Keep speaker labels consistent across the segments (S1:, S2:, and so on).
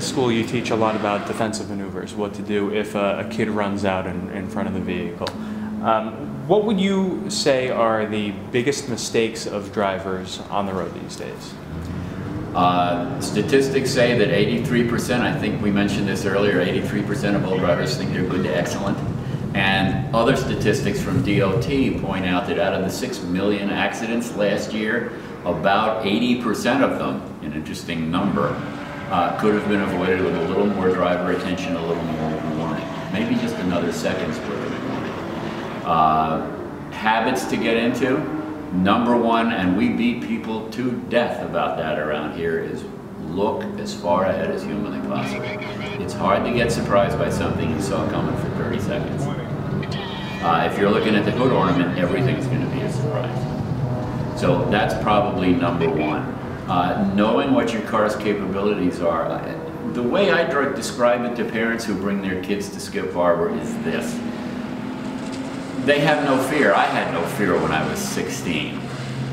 S1: school, you teach a lot about defensive maneuvers, what to do if a, a kid runs out in, in front of the vehicle. Um, what would you say are the biggest mistakes of drivers on the road these days?
S2: Uh, statistics say that 83%, I think we mentioned this earlier, 83% of all drivers think they're good to excellent. And other statistics from DOT point out that out of the 6 million accidents last year, about 80% of them, an interesting number, uh, could have been avoided with a little more driver attention, a little more warning. Maybe just another second's worth of warning. Uh, habits to get into, number one, and we beat people to death about that around here, is look as far ahead as humanly possible. It's hard to get surprised by something you saw coming for 30 seconds. Uh, if you're looking at the hood ornament, everything's going to be a surprise. So that's probably number one. Uh, knowing what your car's capabilities are. The way I describe it to parents who bring their kids to Skip Barber is this. They have no fear. I had no fear when I was 16. Uh,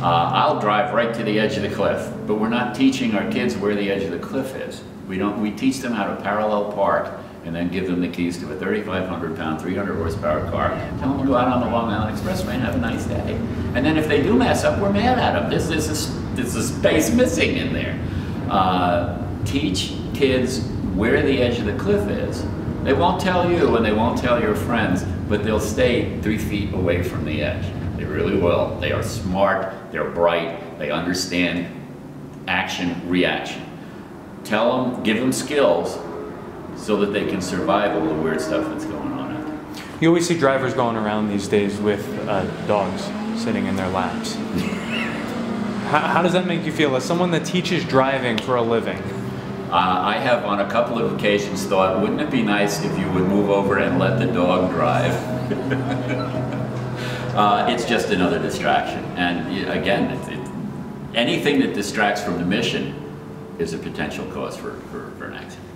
S2: I'll drive right to the edge of the cliff, but we're not teaching our kids where the edge of the cliff is. We don't. We teach them how to parallel park and then give them the keys to a 3,500 pound, 300 horsepower car. Tell them to go out on the Long Island Expressway and have a nice day. And then if they do mess up, we're mad at them. This is a, space missing in there. Uh, teach kids where the edge of the cliff is. They won't tell you and they won't tell your friends, but they'll stay three feet away from the edge. They really will. They are smart, they're bright, they understand action, reaction. Tell them, give them skills so that they can survive all the weird stuff that's going on out there.
S1: You always see drivers going around these days with uh, dogs sitting in their laps. how, how, does that make you feel as someone that teaches driving for a living?
S2: Uh, I have on a couple of occasions thought, wouldn't it be nice if you would move over and let the dog drive? uh, it's just another distraction. And again, it, it, anything that distracts from the mission is a potential cause for, for, for an accident.